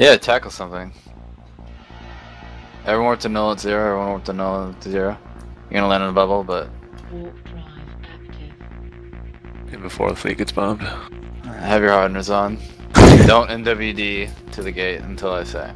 Yeah, tackle something. Everyone worked to null at zero, everyone worked to null at zero. You're gonna land in a bubble, but before the fleet gets bombed. have your hardeners on. Don't MWD to the gate until I say.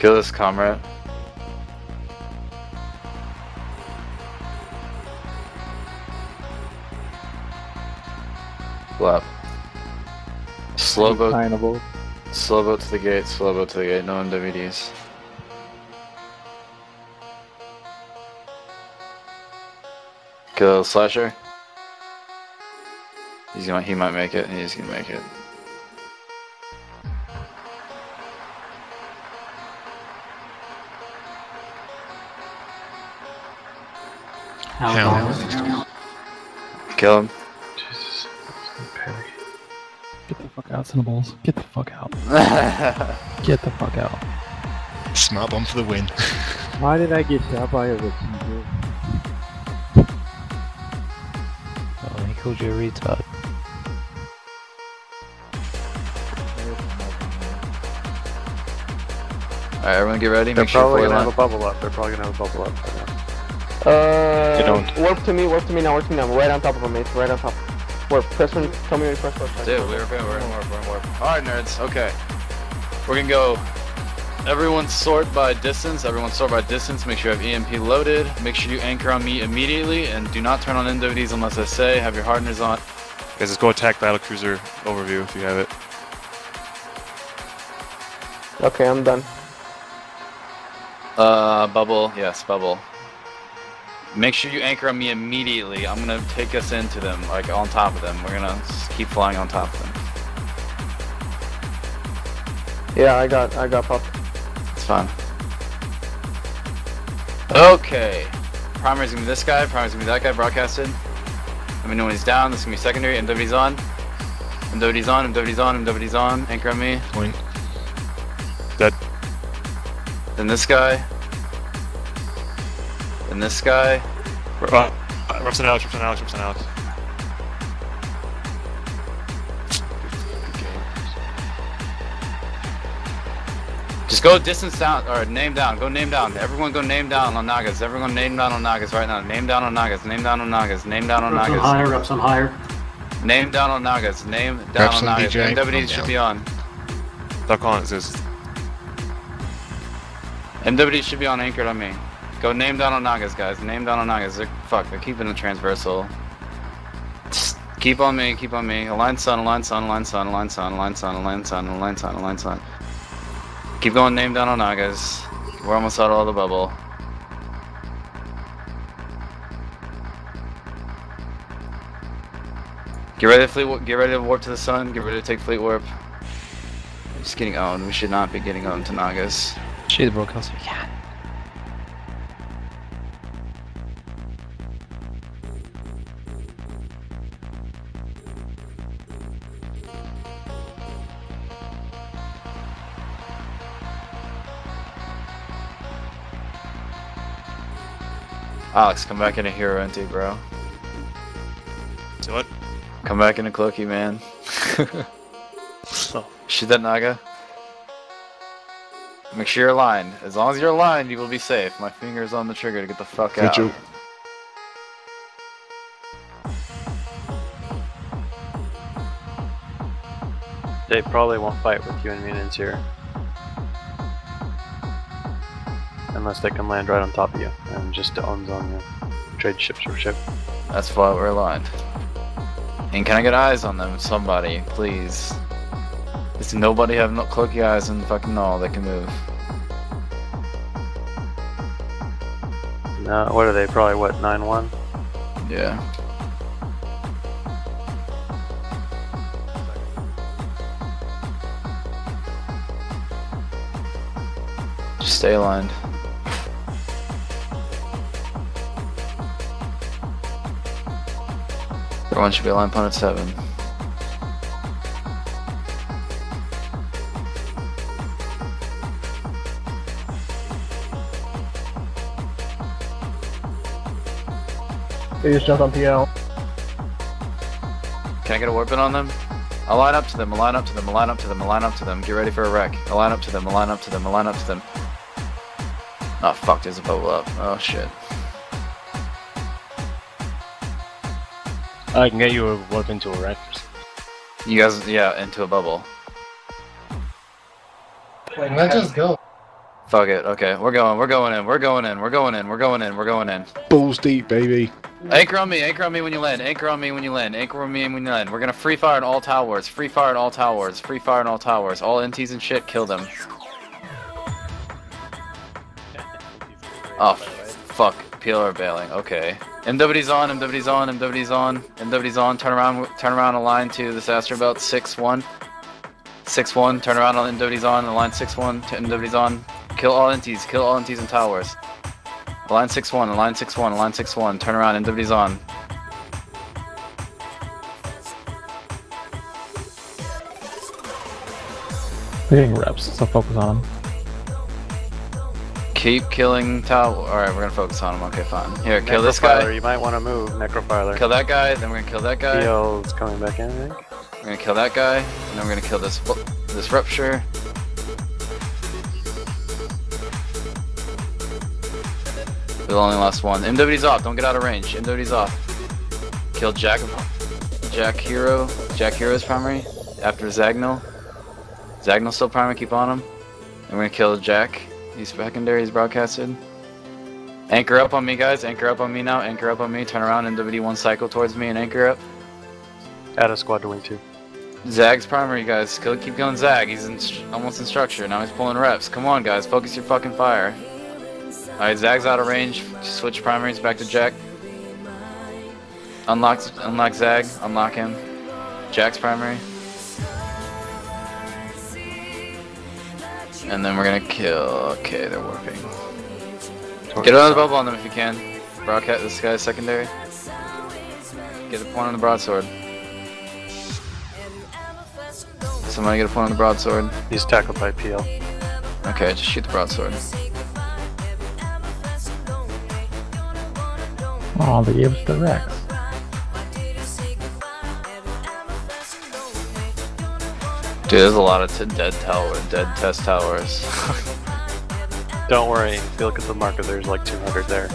Kill this comrade. Left. Slow boat, slow boat to the gate, slow boat to the gate, no MWDs. Kill slasher. He's gonna, he might make it, he's gonna make it. Hell. Kill him. Jesus. Get the fuck out, Cinnables. Get the fuck out. Get the fuck out. Smart bomb for the win. Why did I get shot by a receiver? Oh, he called you a retard. Alright, everyone get ready. They're Make probably four gonna line. have a bubble up. They're probably gonna have a bubble up. By now. Uh, They don't. Warp to me, warp to me now, warp to me now. Right on top of him, mate. Right on top. Warp. Press one. Tell me when you press warp. Dude, we're good. We're in warp. We're warp. Alright, nerds. Okay. We're gonna go. Everyone sort by distance. Everyone sort by distance. Make sure you have EMP loaded. Make sure you anchor on me immediately, and do not turn on MWDs unless I say. Have your hardeners on. Guys, let's go attack battlecruiser overview if you have it. Okay, I'm done. Uh, bubble. Yes, bubble. Make sure you anchor on me immediately. I'm gonna take us into them, like on top of them. We're gonna keep flying on top of them. Yeah, I got, I got pop. It's fine. Okay. Primary's gonna be this guy, primary's gonna be that guy, broadcasted. Let me know when he's down, this is gonna be secondary, MWD's on. MWD's on, MWD's on, MWD's on, anchor on me. Point. Dead. Then this guy. Then this guy. Uh, Ruffs and Alex, Ruffs and Alex, Ruffs and Alex. Just go distance down, or name down, go name down. Everyone go name down on Nagas. Everyone name down on Nagas right now. Name down on Nagas, name down on Nagas, name down on Nagas. Reps on higher, reps on higher. Name down on Nagas, name down Reps on on Nagas. BJ, MWD should down. be on. Stop calling it this. MWD should be on anchored on me. Go name down on Nagas, guys. Name down on Nagas. They're, fuck, they're keeping the transversal. Just keep on me, keep on me. Align sun, align sun, align sun, align sun, align sun, align sun, align sun, align sun. Keep going name down on Nagas. We're almost out of all the bubble. Get ready to fleet. wa- Get ready to warp to the sun. Get ready to take fleet warp. Just getting owned. We should not be getting owned to Nagas. Shoot the broadcast if Alex, come back in into Hero NT, bro. So what? Come back in into Cloaky, man. So, Shoot that Naga. Make sure you're aligned. As long as you're aligned, you will be safe. My finger's on the trigger to get the fuck out. you. they probably won't fight with you and Muninns here. Unless they can land right on top of you and just owns on you. Trade ships or ship. That's why we're aligned. And can I get eyes on them? Somebody, please. Does nobody have no cloaky eyes and fucking all that can move? No, what are they? Probably what, 9-1? Yeah. Just stay aligned. Everyone should be aligned point at 7. They just jumped on PL. Can I get a warp in on them? I'll line up to them, I'll line up to them, I'll line up to them, I'll line up to them. Get ready for a wreck. I'll line up to them, I'll line up to them, I'll line up to them. Oh fuck, there's a bubble up. Oh shit. I can get you a warp into a wreck. You guys, yeah, into a bubble. Let's just go. Fuck it, okay, we're going, we're going in, we're going in, we're going in, we're going in, we're going in. Balls deep, baby. Anchor on me, anchor on me when you land, anchor on me when you land, anchor on me when you land. We're gonna free fire on all towers, free fire on all towers, free fire on all towers. All NTs and shit, kill them. Oh, fuck. PLR bailing. Okay. MWD's on, MWD's on, MWD's on, MWD's on. Turn around, turn around, align to this Astro Belt 6-1. 6-1, turn around on MWD's on, align 6-1, to MWD's on. Kill all NTs, kill all NTs and towers. Align 6-1, align 6-1, align 6-1, turn around, MWD's on. They're getting reps, so focus on them. Keep killing tower. Alright, we're gonna focus on him. Okay, fine. Here, kill this guy. You might want to move, Necrofiler. Kill that guy, then we're gonna kill that guy. PL's coming back in, I think. We're gonna kill that guy, and then we're gonna kill this oh, this rupture. We only lost one. MWD's off. Don't get out of range. MWD's off. Kill Jack. Jack Hero. Jack Hero's primary. After Zagnal. Zagnal still primary. Keep on him. And we're gonna kill Jack. He's secondary. He's broadcasted. Anchor up on me, guys. Anchor up on me now. Anchor up on me. Turn around. MWD one cycle towards me and anchor up. Add a squad to wing two. Zag's primary, guys. Keep going, Zag. He's in, almost in structure. Now he's pulling reps. Come on, guys. Focus your fucking fire. Alright, Zag's out of range. Switch primaries back to Jack. Unlock, unlock Zag. Unlock him. Jack's primary. And then we're gonna kill. Okay, they're warping. Get another bubble on them if you can. Broadcast this guy's secondary. Get a point on the broadsword. Somebody get a point on the broadsword. He's tackled by PL. Okay, just shoot the broadsword. Oh, they gave us the Rex. Dude, there's a lot of t dead tower, dead test towers. Don't worry, if you look at the marker, there's like 200 there.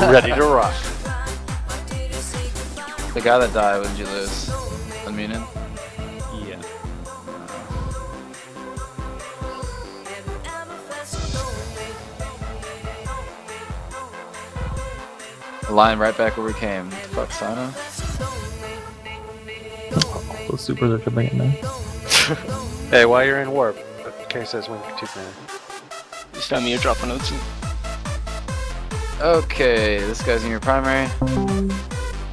Ready to rock. the guy that died, what did you lose? Unmuted? Yeah. Line right back where we came. Fuck, Cyno? All those supers are coming in now. Hey, while you're in warp, K says wing two man. Just tell me you're dropping out soon. Okay, this guy's in your primary.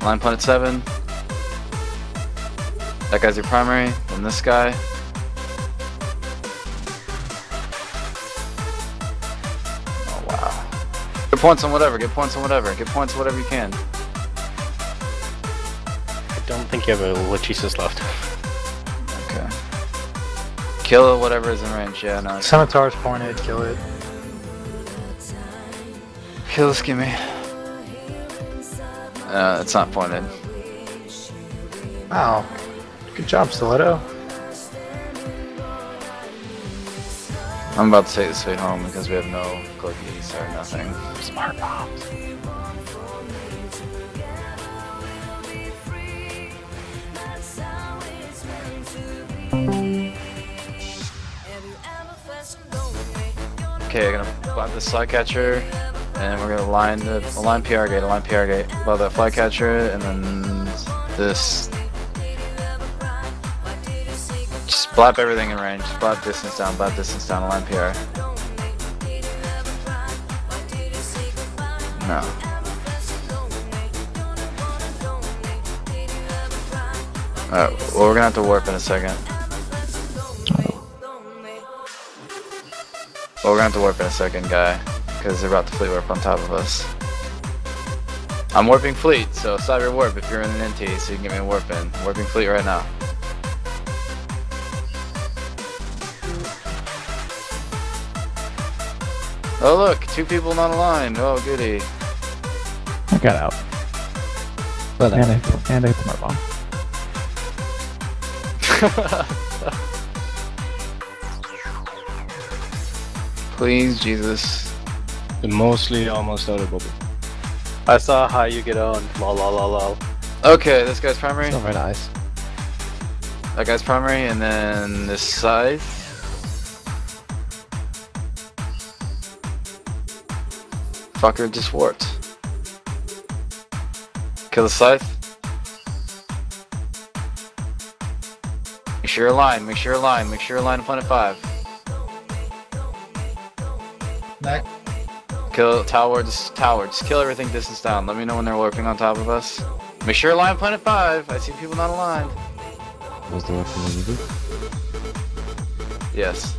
Line planet 7. That guy's your primary. Then this guy. Oh, wow. Get points on whatever, get points on whatever, get points on whatever you can. I don't think you have a Lachesis left. Kill whatever is in range, yeah, no. Scimitar's pointed, kill it. Kill this gimme. Uh, it's not pointed. Wow. Good job, Stiletto. I'm about to take this fate home because we have no cloakies or nothing. Smart bombs. Okay, I'm gonna fly the flycatcher, and we're gonna line the align PR gate, align PR gate, above that flycatcher, and then this. Just blap everything in range. Just distance down, blap distance down, align PR. No. Alright, well we're gonna have to warp in a second. Well, we're gonna have to warp in a second, guy, because they're about to fleet warp on top of us. I'm warping fleet, so cyber warp if you're in an NT, so you can get me a warp in. Warping fleet right now. Oh look, two people not aligned. Oh goody. I got out. Well, And I, and I hit the smart bomb. Please, Jesus. Mostly almost out of bubble. I saw how you get owned. Lol, lol, lol, lol. Okay, this guy's primary. It's not very nice. That guy's primary, and then this side. Fucker just warped. Kill the scythe. Make sure you're aligned, make sure you're aligned, make sure you're aligned to planet 5. Next. Kill tower, just tower, just kill everything distance down. Let me know when they're warping on top of us. Make sure you're aligned planet 5. I see people not aligned. Was the weapon needed? Yes.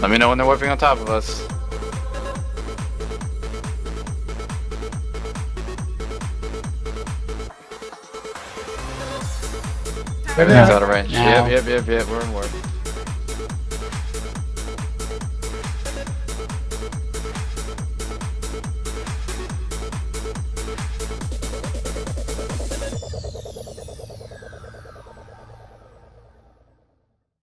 Let me know when they're warping on top of us. Everything's out of range. Yep, yep, yep, yep. We're in warp.